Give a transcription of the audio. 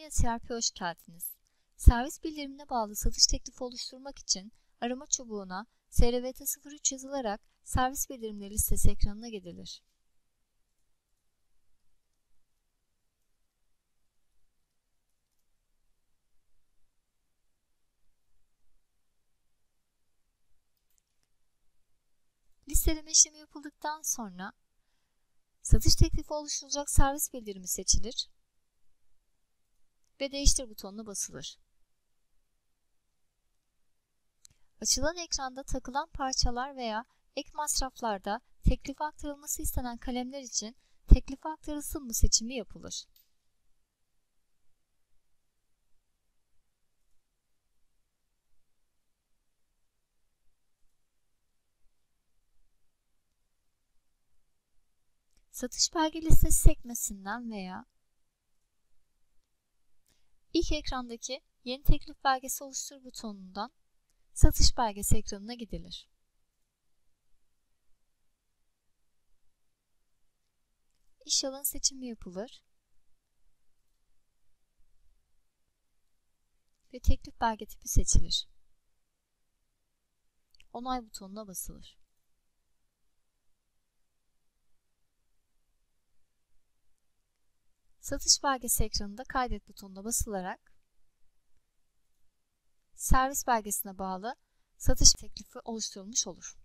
Omnia CRP hoş geldiniz. Servis bildirimine bağlı satış teklifi oluşturmak için arama çubuğuna SRVT03 yazılarak servis bildirimleri listesi ekranına gidilir. Listeleme işlemi yapıldıktan sonra satış teklifi oluşturulacak servis bildirimi seçilir ve değiştir butonuna basılır. Açılan ekranda takılan parçalar veya ek masraflarda teklife aktarılması istenen kalemler için teklife aktarılsın mı seçimi yapılır. Satış belge listesi sekmesinden veya ilk ekrandaki Yeni teklif belgesi oluştur butonundan Satış belgesi ekranına gidilir. İş alanı seçimi yapılır ve teklif belge tipi seçilir. Onay butonuna basılır. Satış belgesi ekranında kaydet butonuna basılarak servis belgesine bağlı satış teklifi oluşturulmuş olur.